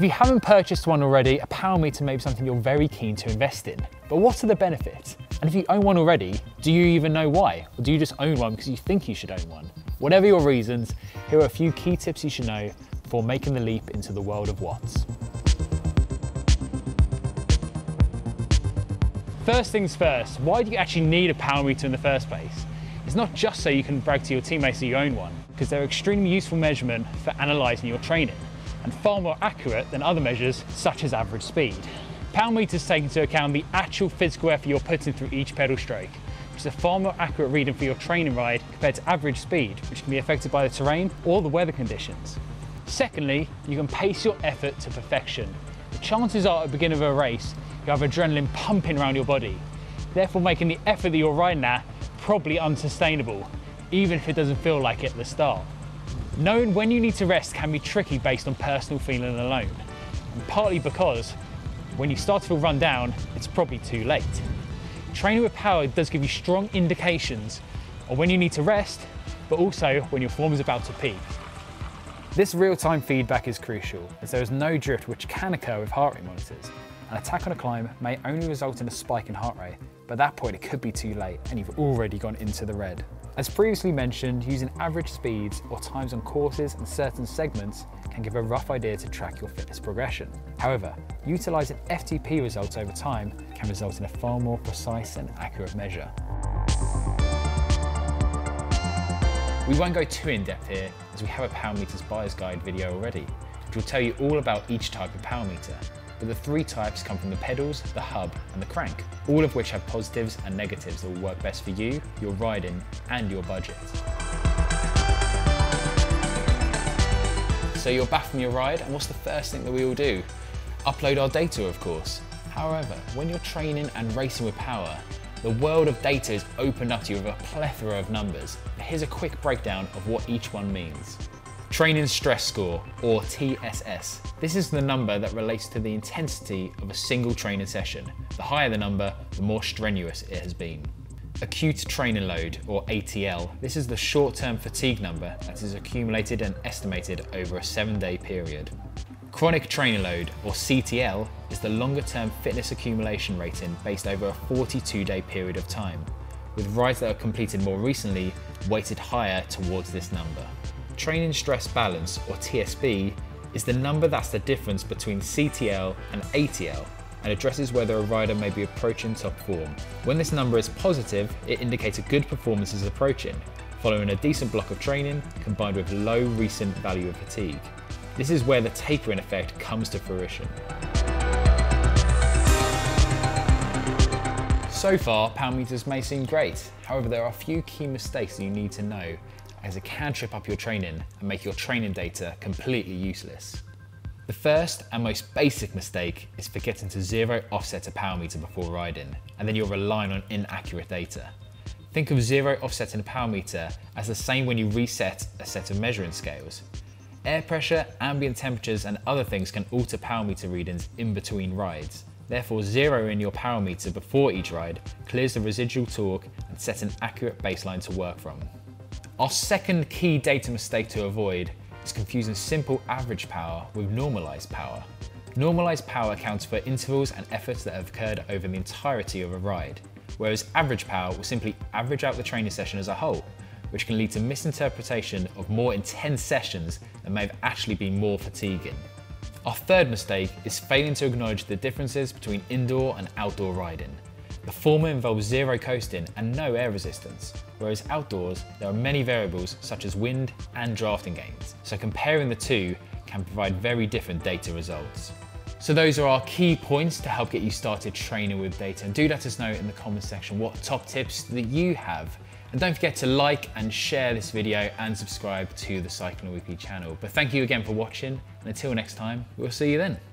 If you haven't purchased one already, a power meter may be something you're very keen to invest in. But what are the benefits? And if you own one already, do you even know why? Or do you just own one because you think you should own one? Whatever your reasons, here are a few key tips you should know before making the leap into the world of watts. First things first, why do you actually need a power meter in the first place? It's not just so you can brag to your teammates that you own one, because they're extremely useful measurement for analysing your training, and far more accurate than other measures such as average speed. Power meters take into account the actual physical effort you're putting through each pedal stroke, which is a far more accurate reading for your training ride compared to average speed, which can be affected by the terrain or the weather conditions. Secondly, you can pace your effort to perfection. The chances are at the beginning of a race, you have adrenaline pumping around your body, therefore making the effort that you're riding at probably unsustainable, even if it doesn't feel like it at the start. Knowing when you need to rest can be tricky based on personal feeling alone, and partly because when you start to feel run down, it's probably too late. Training with power does give you strong indications of when you need to rest, but also when your form is about to peak. This real-time feedback is crucial, as there is no drift which can occur with heart rate monitors. An attack on a climb may only result in a spike in heart rate, but at that point it could be too late and you've already gone into the red. As previously mentioned, using average speeds or times on courses and certain segments can give a rough idea to track your fitness progression. However, utilising FTP results over time can result in a far more precise and accurate measure. We won't go too in depth here as we have a power meters buyer's guide video already, which will tell you all about each type of power meter. But the three types come from the pedals, the hub and the crank, all of which have positives and negatives that will work best for you, your riding and your budget. So you're back from your ride, and what's the first thing that we all do? Upload our data, of course. However, when you're training and racing with power, the world of data is opened up to you with a plethora of numbers. Here's a quick breakdown of what each one means. Training Stress Score, or TSS. This is the number that relates to the intensity of a single training session. The higher the number, the more strenuous it has been. Acute training load, or ATL. This is the short-term fatigue number that is accumulated and estimated over a seven-day period. Chronic training load, or CTL, is the longer-term fitness accumulation rating based over a 42-day period of time, with rides that are completed more recently weighted higher towards this number. Training stress balance, or TSB, is the number that's the difference between CTL and ATL and addresses whether a rider may be approaching top form. When this number is positive, it indicates a good performance is approaching, following a decent block of training combined with low recent value of fatigue. This is where the tapering effect comes to fruition. So far, power meters may seem great. However, there are a few key mistakes that you need to know as it can trip up your training and make your training data completely useless. The first and most basic mistake is forgetting to zero offset a power meter before riding, and then you're relying on inaccurate data. Think of zero offsetting a power meter as the same when you reset a set of measuring scales. Air pressure, ambient temperatures and other things can alter power meter readings in between rides. Therefore, zeroing your power meter before each ride clears the residual torque and sets an accurate baseline to work from. Our second key data mistake to avoid is confusing simple average power with normalized power. Normalized power accounts for intervals and efforts that have occurred over the entirety of a ride, whereas average power will simply average out the training session as a whole, which can lead to misinterpretation of more intense sessions that may have actually been more fatiguing. Our third mistake is failing to acknowledge the differences between indoor and outdoor riding. The former involves zero coasting and no air resistance, whereas outdoors there are many variables such as wind and drafting gains, so comparing the two can provide very different data results. So those are our key points to help get you started training with data and do let us know in the comments section what top tips that you have. And don't forget to like and share this video and subscribe to the Cycling Weekly channel. But thank you again for watching and until next time, we'll see you then.